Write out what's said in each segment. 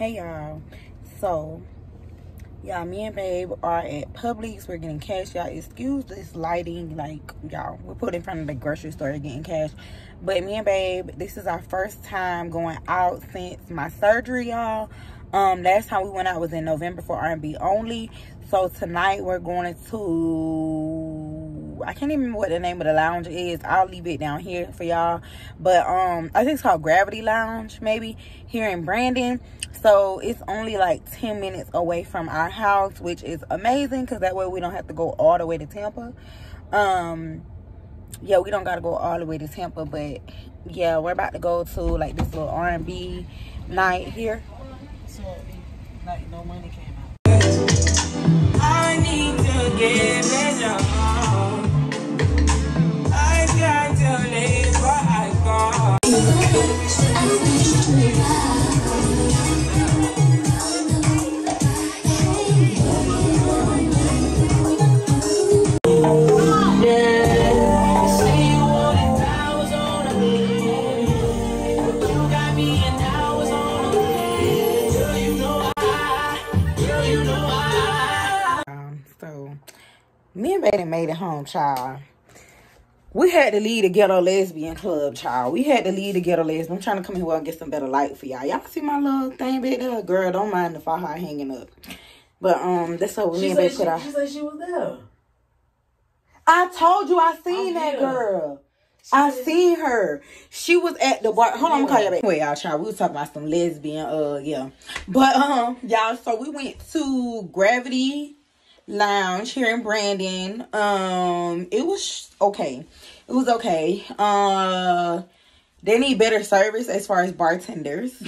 Hey y'all. So y'all, me and babe are at Publix. We're getting cash. Y'all, excuse this lighting. Like, y'all, we're put in front of the grocery store getting cash. But me and babe, this is our first time going out since my surgery, y'all. Um, last time we went out was in November for R&B only. So tonight we're going to I can't even remember what the name of the lounge is. I'll leave it down here for y'all. But um I think it's called Gravity Lounge, maybe, here in Brandon. So it's only like 10 minutes away from our house, which is amazing because that way we don't have to go all the way to Tampa. Um, yeah, we don't got to go all the way to Tampa, but yeah, we're about to go to like this little R&B night here. So, like, no money came out. I need to get better. Um, me and Baden made it home, child. We had to leave the ghetto lesbian club, child. We had to leave the ghetto lesbian. I'm trying to come here and get some better light for y'all. Y'all see my little thing back there? Girl, don't mind the fire hanging up. But um, that's how me She and Babe she, put our. she said she was there. I told you I seen Oh, that yeah. girl. I seen her. She was at the bar. Hold on, I'm gonna call you back. Wait, y'all, child. We was talking about some lesbian. Uh, yeah. But um, y'all. So we went to Gravity Lounge here in Brandon. Um, it was okay. It was okay. Uh, they need better service as far as bartenders.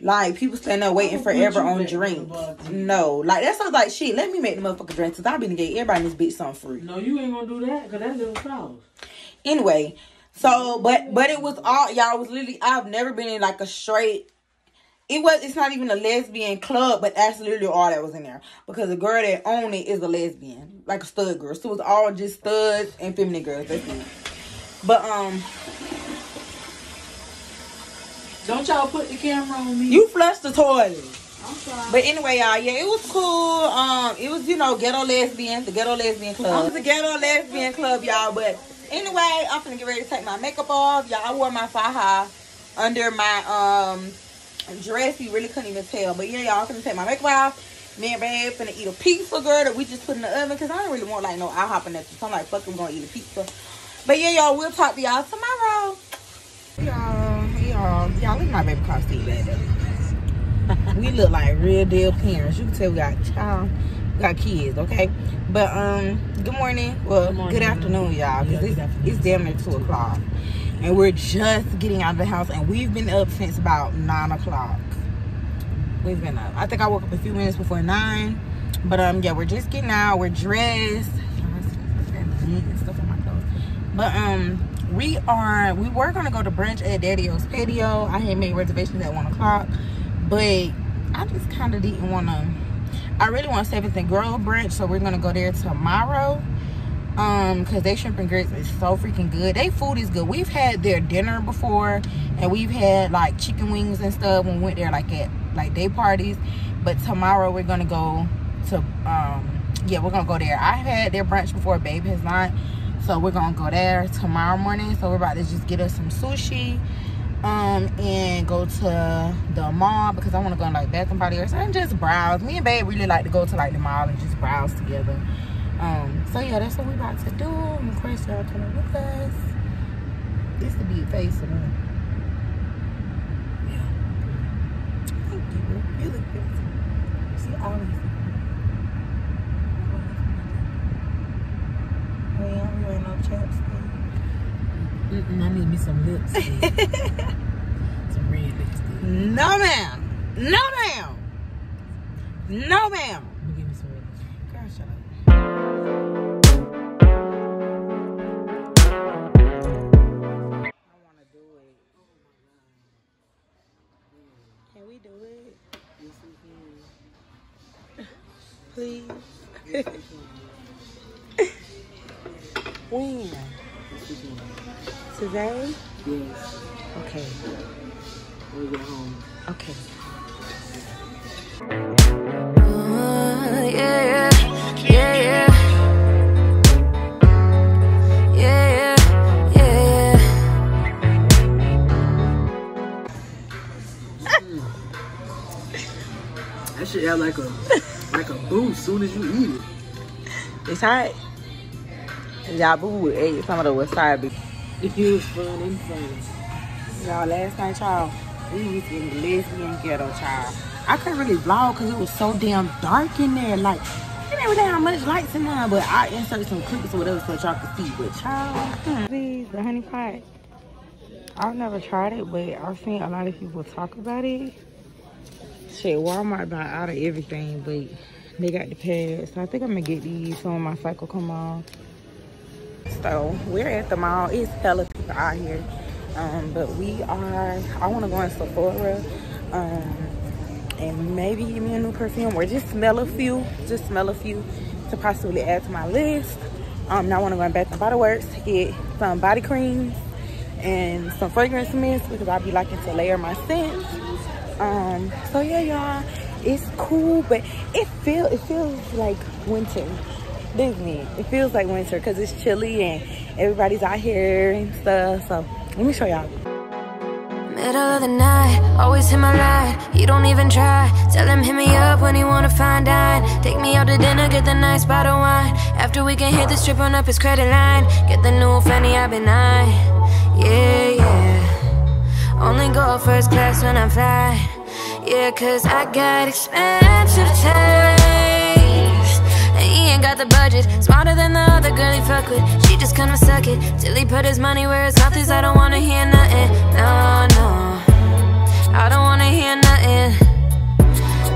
Like people standing there waiting forever on drinks. with the bartender. No, like that sounds like shit. Let me make the motherfucking drinks. Cause I've been to get everybody in this bitch something free. No, you ain't gonna do that because that little flowers. Anyway, so but but it was all y'all was literally I've never been in like a straight it was it's not even a lesbian club, but that's literally all that was in there. Because the girl that owned it is a lesbian. Like a stud girl. So it was all just studs and feminine girls. That's it. But um Don't y'all put the camera on me. you flushed the toilet. I'm sorry. But anyway, y'all, yeah, it was cool. Um, it was, you know, ghetto lesbian, the ghetto lesbian club. It's a ghetto lesbian club, y'all. But anyway, I'm gonna get ready to take my makeup off. Y'all, I wore my faja under my um dress. You really couldn't even tell. But yeah, y'all, I'm gonna take my makeup off. Me and babe finna eat a pizza, girl, that we just put in the oven. Cause I don't really want like no IHOP or nothing. So I'm like, fuck, I'm gonna eat a pizza. But yeah, y'all, we'll talk to y'all tomorrow. Y'all, y'all, y'all, look at my baby car seat later we look like real deal parents. You can tell we got child, we got kids, okay? But um, good morning. Well, Good good, afternoon, y'all. Cause Yeah, it's, it's damn near two o'clock, and we're just getting out of the house, and we've been up since about nine o'clock. We've been up. I think I woke up a few minutes before nine, but um, yeah, we're just getting out. We're dressed. But um, we are we were gonna go to brunch at Daddy-O's Patio. I had made reservations at one o'clock, but I just kind of didn't want to. I really want Seventh and Grove brunch, so we're gonna go there tomorrow. Um, because they shrimp and grits is so freaking good. They food is good. We've had their dinner before, and we've had like chicken wings and stuff when we went there like at like day parties. But tomorrow we're gonna go to um yeah we're gonna go there. I've had their brunch before, babe has not. So we're gonna go there tomorrow morning. So we're about to just get us some sushi, um, and go to the mall because I want to go in like Bath and Body Works and just browse. Me and Babe really like to go to like the mall and just browse together. Um, so yeah, that's what we about to do. And of course, y'all coming with us. This the big face of me. Yeah. Thank you. You look good. See all these. Yeah, I'm wearing no chapstick. Mm-mm, I need me some lipstick. some red lipstick. No, ma'am. No, ma'am. No, ma'am. Please. when? Today? Yes. Okay. When we get home. Okay. Uh, yeah, yeah, yeah, yeah. Yeah, yeah, yeah, yeah. That shit act like a like a soon as you eat it. It's hot. Y'all boo ate some of the wasabi. It is fun and fun. Y'all, last night, y'all, we was in the lesbian ghetto, child. I couldn't really vlog because it was so damn dark in there. Like, you didn't really have much lights in there, but I insert some clips or whatever so y'all can see. But, child, hmm. These, the honey pot. I've never tried it, but I've seen a lot of people talk about it. Shit, Walmart about out of everything, but they got the pads. So I think I'm gonna get these so when my cycle come on. So we're at the mall. It's hella people out here. Um, but we are, I wanna go in Sephora. Um, and maybe give me a new perfume or just smell a few, just smell a few to possibly add to my list. Um, now I wanna go in Bath and Body Works to get some body creams and some fragrance mints because I'd be liking to layer my scents. Um, so yeah, y'all, it's cool, but it feel it feels like winter, doesn't it? Feels like winter because it's chilly and everybody's out here and stuff. So let me show y'all. Middle of the night, always hit my line. He don't even try. Tell him hit me up when he wanna find dine. Take me out to dinner, get the nice bottle of wine. After we can hit the strip on up his credit line. Get the new Fendi, I've been eyeing. Yeah, yeah. Only go first class when I fly. Yeah, cause I got expensive taste. And he ain't got the budget. Smarter than the other girl he fuck with. She just kinda suck it. Till he put his money where his mouth is. I don't wanna hear nothing. No, no. I don't wanna hear nothing.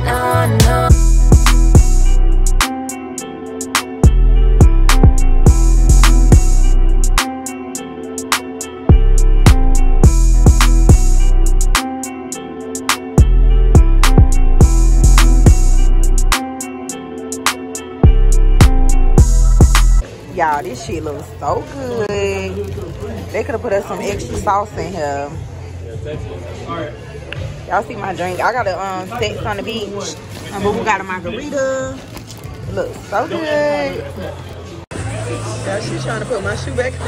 No, no. Shit looks so good. They could have put us some extra sauce in here. Y'all see my drink? I got a um sex on the beach. And Boo got a margarita. Looks so good. Girl, she's trying to put my shoe back.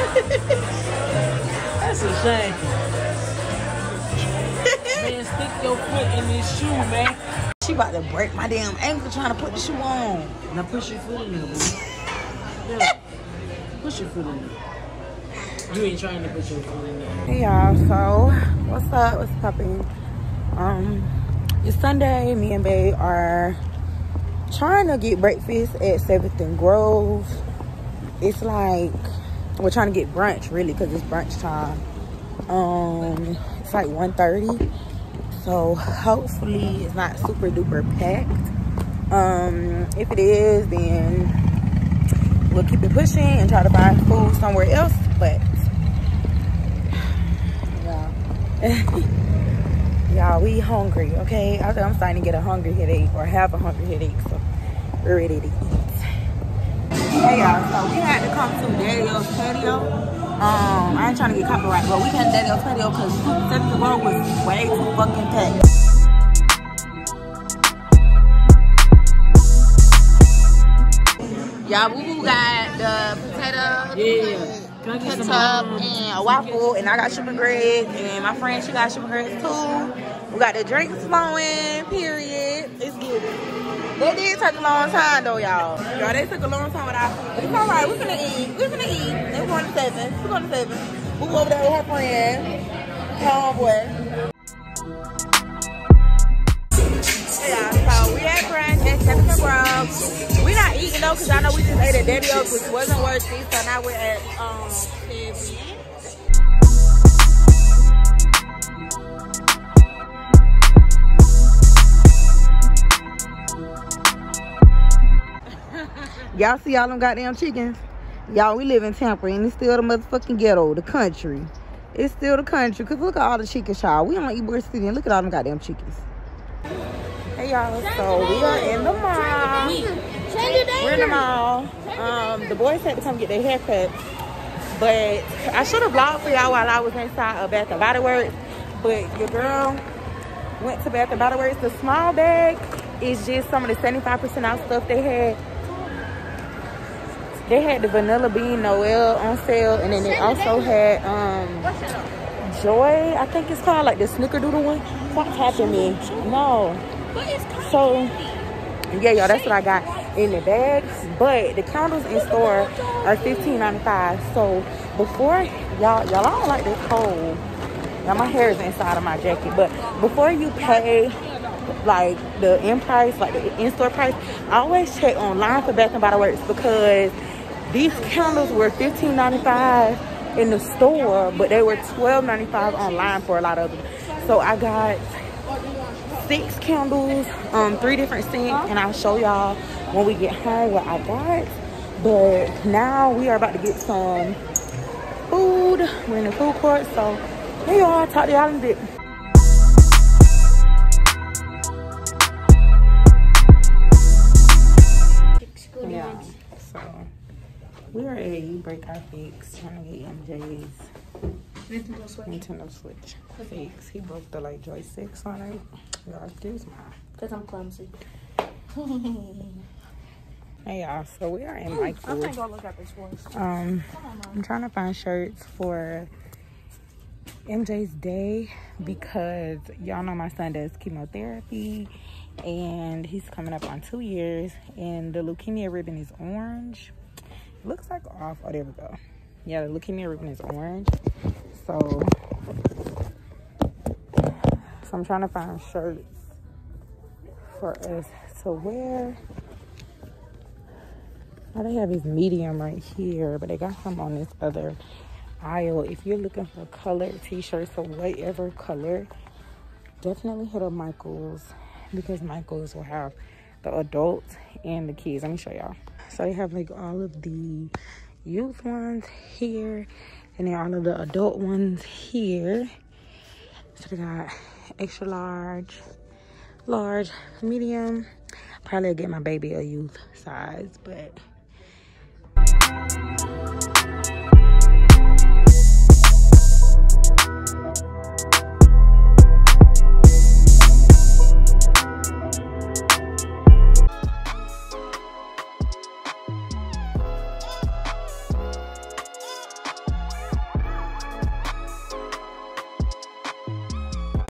That's a shame. man, stick your foot in this shoe, man. she about to break my damn ankle trying to put the shoe on. Now push your foot in there, boo. Yeah. Push You trying to put your foot in there. Hey y'all, so what's up? What's popping? Um, it's Sunday. Me and Babe are trying to get breakfast at Seventh and Grove. It's like we're trying to get brunch really because it's brunch time. Um, it's like 1.30 so hopefully it's not super duper packed. Um, if it is, then we'll keep it pushing and try to buy food somewhere else. But yeah. Y'all, we hungry, okay? I I'm starting to get a hungry headache or have a hungry headache, so we're ready to eat. Hey y'all, so we had to come to Daddy-O's patio. Um, I ain't trying to get copyright, but we had Daddy-O's patio because Seventh Road was way too fucking packed. Y'all, Boo Boo got the potato, Yeah. Can I ketchup, and a waffle, and I got sugar grits, and my friend she got sugar grits too. We got the drinks flowing. Period. It's good. They did take a long time though, y'all. Y'all, they took a long time with our food. It's all right. We're gonna eat. We're gonna eat. They going to seven. We're going to seven. Boo Boo over there with her friend, her homeboy. So we at brunch at Seven Grove. We not eating though, cause I know we just ate at Daddy O's, which wasn't worth it. So now we're at um. Y'all see all them goddamn chickens? Y'all, we live in Tampa and it's still the motherfucking ghetto, the country. It's still the country. Cause look at all the chickens, y'all. We on Ybor City and look at all them goddamn chickens. Y'all, so we are in the mall. We're in the mall. Um, the boys had to come get their haircut. But I should have vlogged for y'all while I was inside of Bath and Body Works. But your girl went to Bath and Body Works. The small bag is just some of the 75% off stuff they had. They had the vanilla bean Noel on sale, and then they also had um Joy, I think it's called, like the snickerdoodle one. Stop tapping me. No. So, yeah, y'all, that's what I got in the bag. But the candles in store are $15.95. So, before y'all, y'all, I don't like this cold. Now, my hair is inside of my jacket. But before you pay, like, the in price, like the in-store price, I always check online for Bath and Body Works because these candles were $15.95 in the store, but they were $12.95 online for a lot of them. So I got six candles, um, three different scents, and I'll show y'all when we get home what I got. But now we are about to get some food. We're in the food court, so hey y'all, talk to y'all in a bit. Yeah, so we are a break our fix trying to get MJ's Nintendo Switch. Nintendo Switch fix. He broke the like joysticks on it. Y'all, excuse me. Because I'm clumsy. Hey y'all, so we are in I'm gonna go look at this one. Um, I'm trying to find shirts for MJ's day because y'all know my son does chemotherapy and he's coming up on two years and the leukemia ribbon is orange. It looks like off. Oh, there we go. Yeah, the leukemia ribbon is orange. So, so I'm trying to find shirts for us to wear. Now they have his medium right here, but they got some on this other aisle. If you're looking for colored t-shirts or whatever color, definitely hit up Michaels because Michaels will have the adults and the kids. Let me show y'all. So they have like all of the youth ones here then are all of the adult ones here. So they got extra large, large, medium. Probably get my baby a youth size, but.